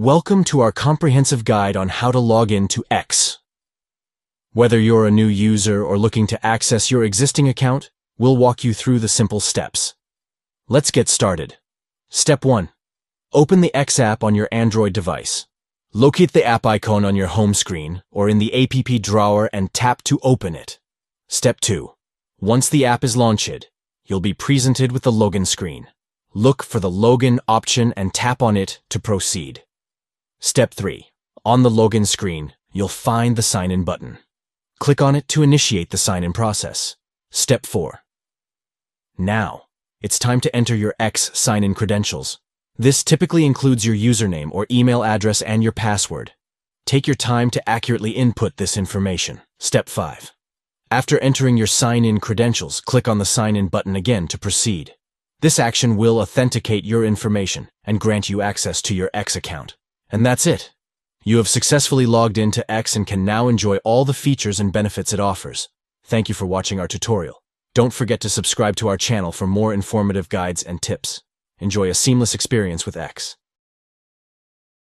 Welcome to our comprehensive guide on how to log in to X. Whether you're a new user or looking to access your existing account, we'll walk you through the simple steps. Let's get started. Step 1. Open the X app on your Android device. Locate the app icon on your home screen or in the app drawer and tap to open it. Step 2. Once the app is launched, you'll be presented with the login screen. Look for the login option and tap on it to proceed. Step 3. On the login screen, you'll find the sign in button. Click on it to initiate the sign in process. Step 4. Now, it's time to enter your X sign in credentials. This typically includes your username or email address and your password. Take your time to accurately input this information. Step 5. After entering your sign-in credentials, click on the sign-in button again to proceed. This action will authenticate your information and grant you access to your X account. And that's it. You have successfully logged into X and can now enjoy all the features and benefits it offers. Thank you for watching our tutorial. Don't forget to subscribe to our channel for more informative guides and tips. Enjoy a seamless experience with X.